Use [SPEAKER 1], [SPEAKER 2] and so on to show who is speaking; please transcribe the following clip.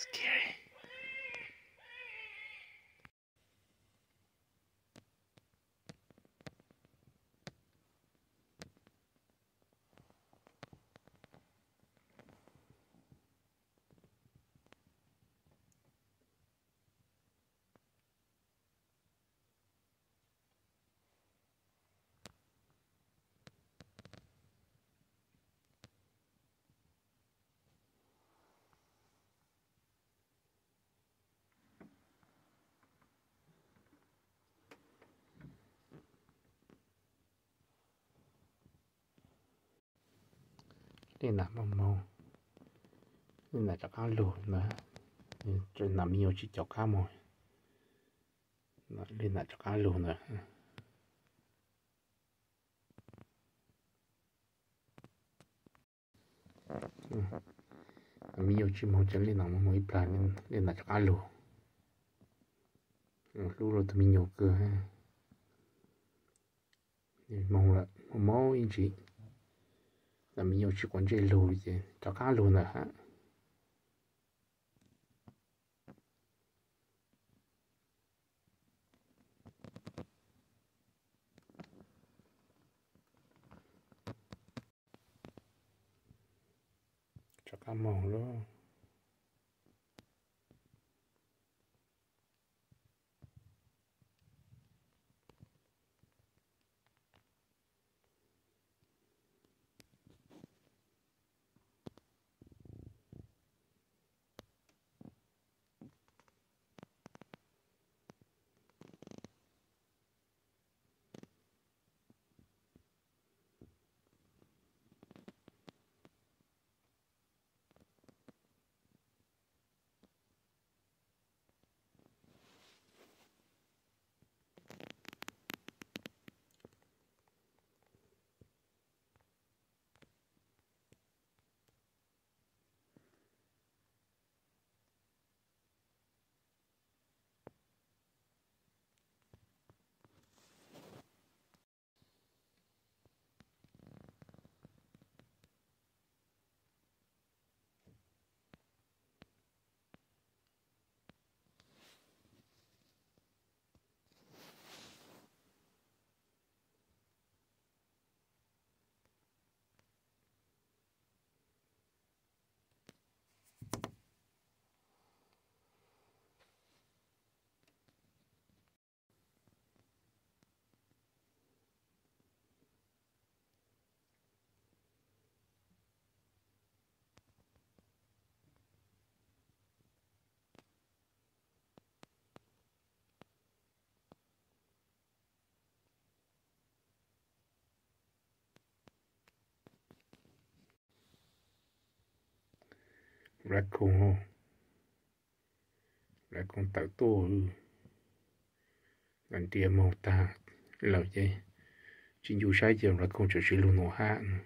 [SPEAKER 1] Skin. Đi nằm mông mông nên là cho cá lù nữa trên nằm nhiều chỉ chọc cá mồi. Nên là cho cá lù nữa nằm nhiều chỉ mong chân lên nằm mông mông plan nên nên là cho cá lù lù rồi tụi mình nhiều cửa ha. Mong là mong in chị là mình nhiều chỉ quan chơi lù gì cho cá lù nữa ha raccoon raccoon tạo tổ gần tia màu ta lâu chứ chính dù sai giờ raccoon chỉ chỉ luôn nổ hạn